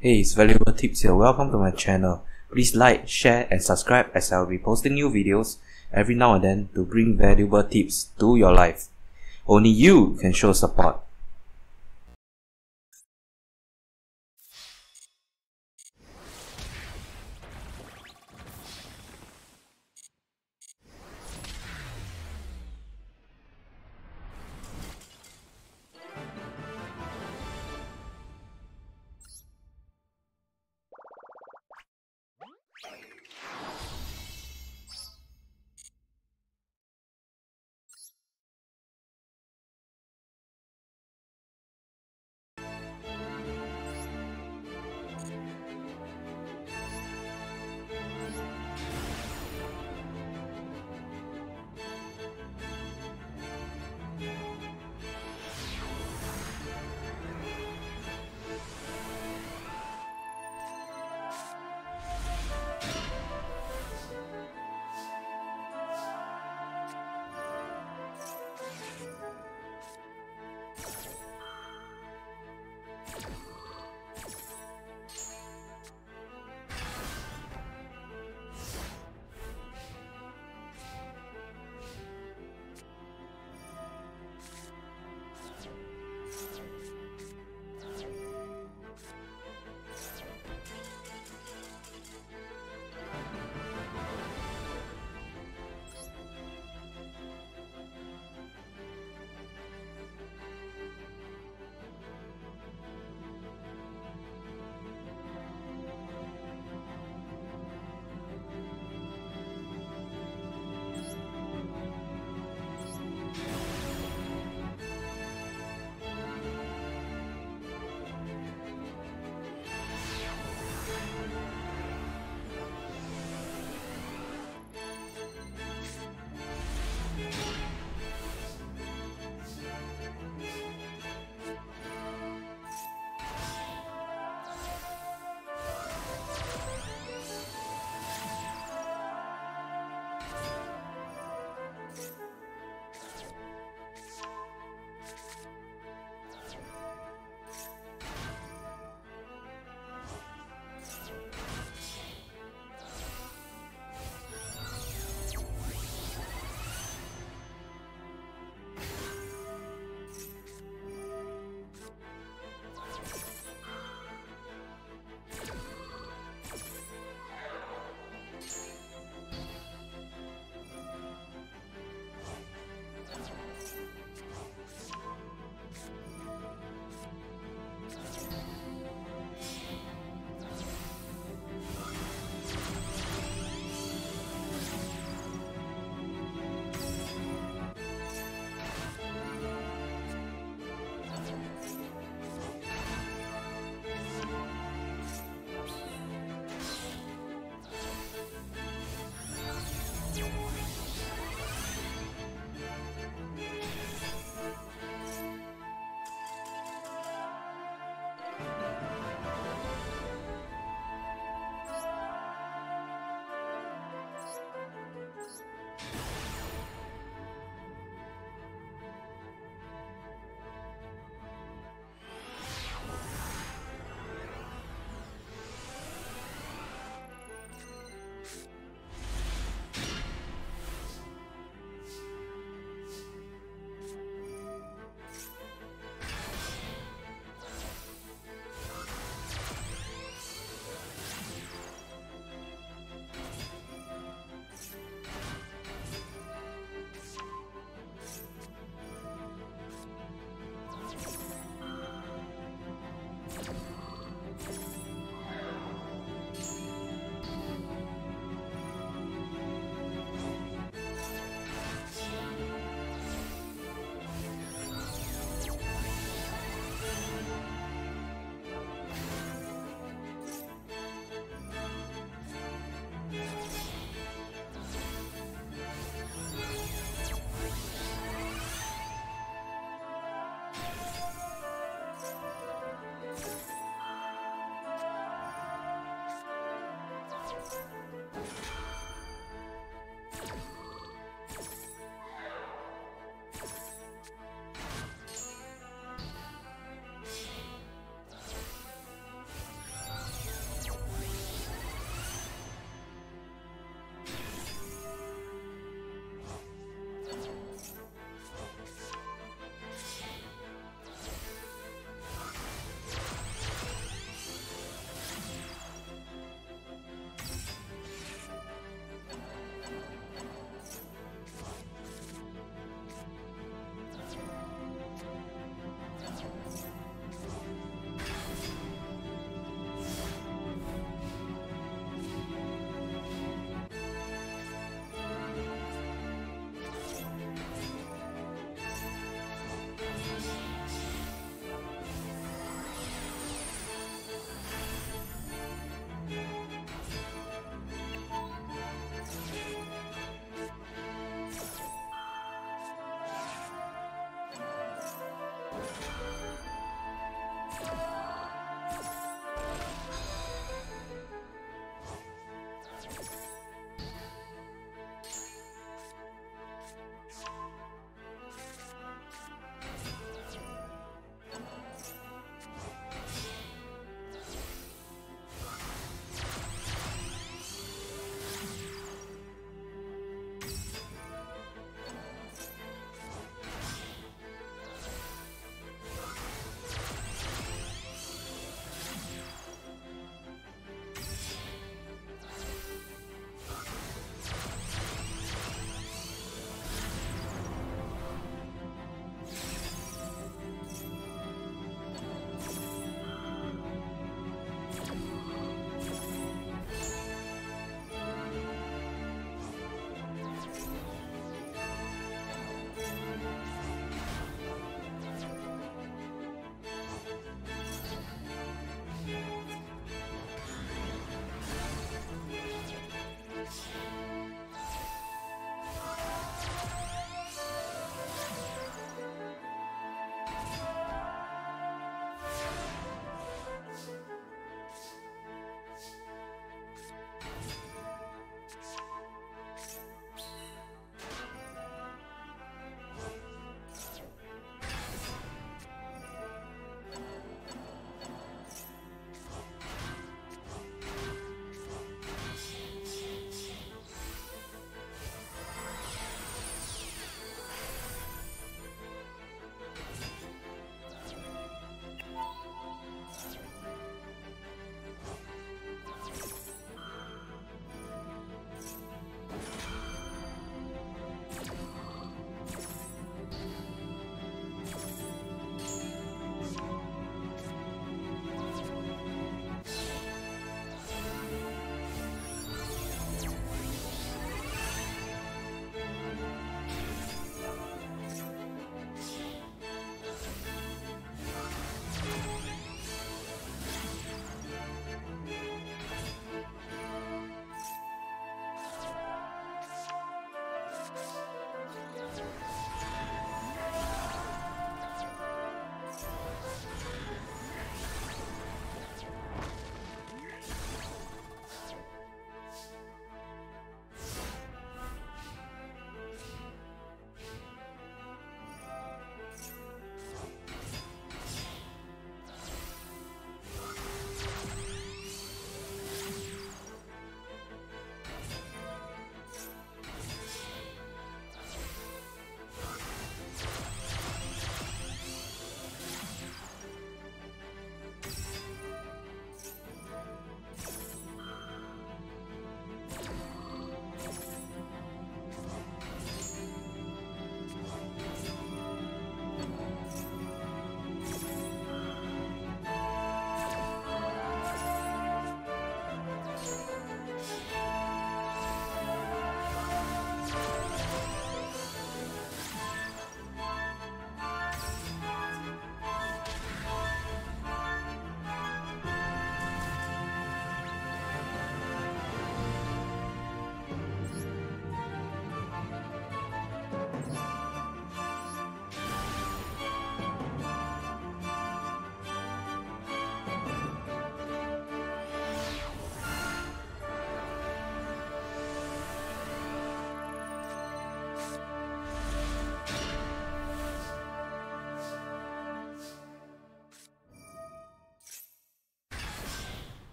Hey, it's Valuable Tips here. Welcome to my channel. Please like, share, and subscribe as I'll be posting new videos every now and then to bring valuable tips to your life. Only you can show support.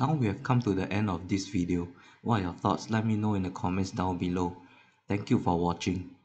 Now we have come to the end of this video. What are your thoughts? Let me know in the comments down below. Thank you for watching.